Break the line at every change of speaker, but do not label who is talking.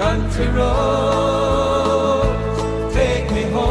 country road, take me home.